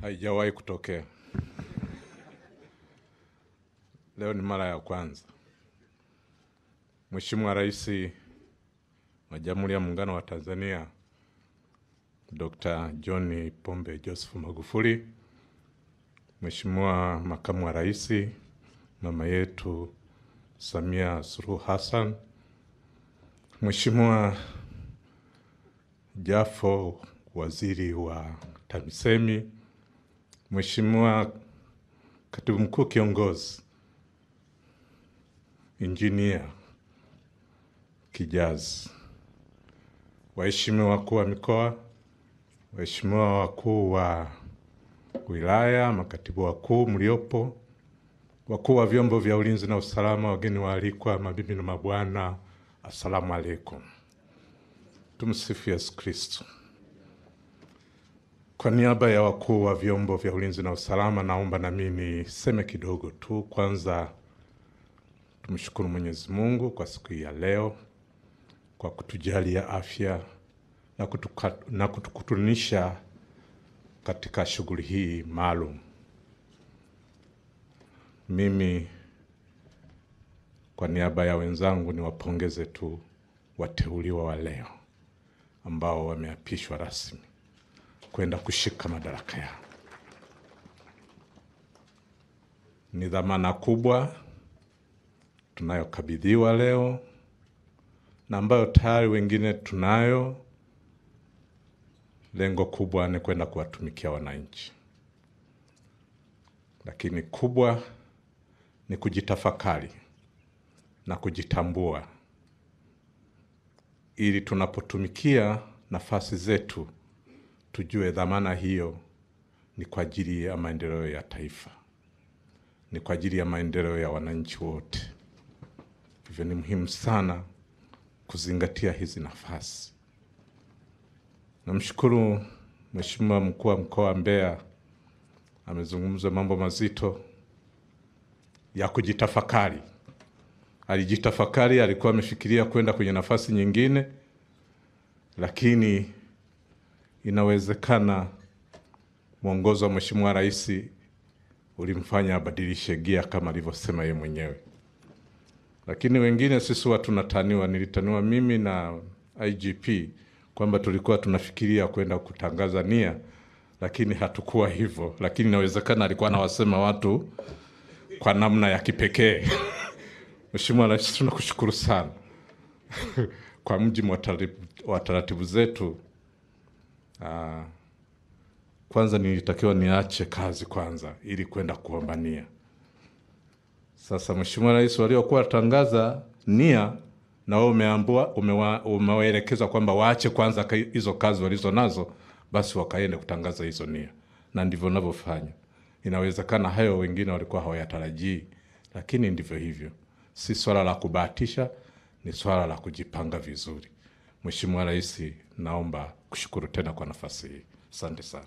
haijawahi kutokea. Leo ni mara ya kwanza. Mheshimiwa Rais wa Jamhuri ya Muungano wa Tanzania Dr. John Pombe Joseph Magufuli, Mheshimiwa Makamu wa Rais mama yetu Samia Suluhu Hassan, Mheshimiwa Jafo Waziri wa TAMISEMI, Mheshimiwa Katibu Mkuu Kiongozi Injinia Kijazi, waheshimiwa wakuu wa mikoa, waheshimiwa wakuu wa wilaya, makatibu wakuu mliopo, wakuu wa vyombo vya ulinzi na usalama, wageni waalikwa, mabibi na mabwana, assalamu alaikum. Tumsifu Yesu Kristo. Kwa niaba ya wakuu wa vyombo vya ulinzi na usalama, naomba na mimi niseme kidogo tu. Kwanza tumshukuru Mwenyezi Mungu kwa siku hii ya leo kwa kutujalia afya na, kutuka, na kutukutanisha katika shughuli hii maalum. Mimi kwa niaba ya wenzangu niwapongeze tu wateuliwa wa leo ambao wameapishwa rasmi kwenda kushika madaraka yao. Ni dhamana kubwa tunayokabidhiwa leo na ambayo tayari wengine tunayo. Lengo kubwa ni kwenda kuwatumikia wananchi, lakini kubwa ni kujitafakari na kujitambua, ili tunapotumikia nafasi zetu tujue dhamana hiyo ni kwa ajili ya maendeleo ya taifa, ni kwa ajili ya maendeleo ya wananchi wote. Hivyo ni muhimu sana kuzingatia hizi nafasi. Namshukuru Mheshimiwa mkuu wa mkoa wa Mbeya amezungumza mambo mazito ya kujitafakari. Alijitafakari, alikuwa amefikiria kwenda kwenye nafasi nyingine, lakini inawezekana mwongozo wa Mheshimiwa Rais ulimfanya abadilishe gia kama alivyosema yeye mwenyewe. Lakini wengine sisi huwa tunataniwa, nilitaniwa mimi na IGP kwamba tulikuwa tunafikiria kwenda kutangaza nia, lakini hatukuwa hivyo. Lakini inawezekana alikuwa anawasema watu kwa namna ya kipekee. Mheshimiwa Rais, tunakushukuru sana kwa mjibu wa taratibu zetu. Uh, kwanza nilitakiwa niache kazi kwanza ili kwenda kuombania. Sasa Mheshimiwa Rais, waliokuwa tangaza nia na wao umeambua umewaelekeza kwamba waache kwanza hizo kazi walizo nazo, basi wakaende kutangaza hizo nia, na ndivyo navyofanya. Inawezekana hayo wengine walikuwa hawayatarajii, lakini ndivyo hivyo. Si swala la kubahatisha, ni swala la kujipanga vizuri. Mheshimiwa Rais, naomba kushukuru tena kwa nafasi hii. Asante sana.